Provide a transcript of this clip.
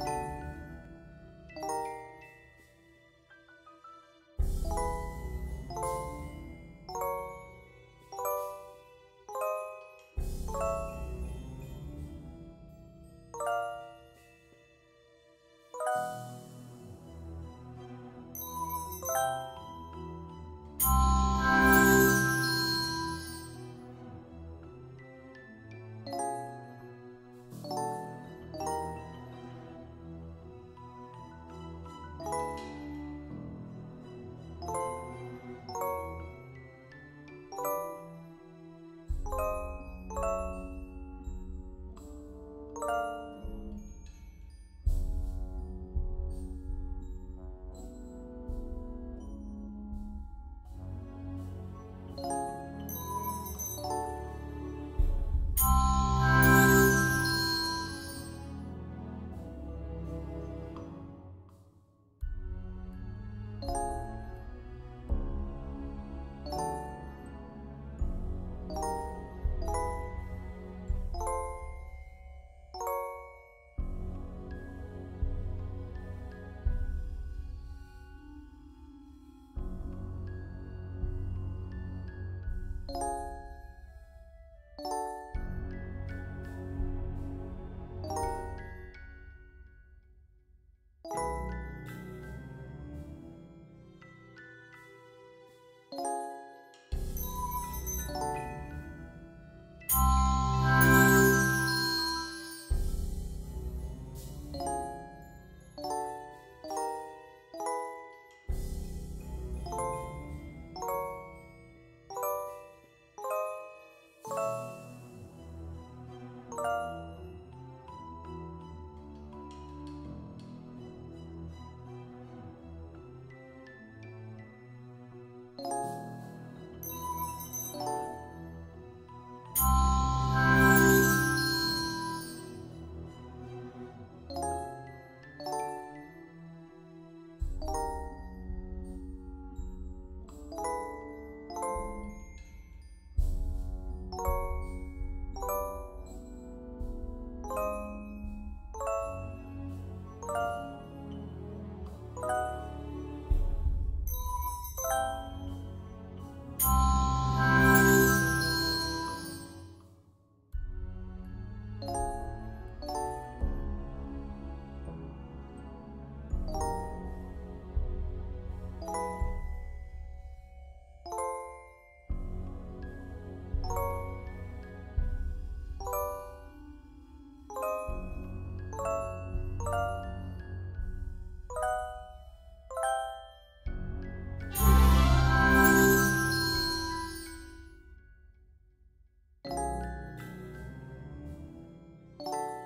Bye. Música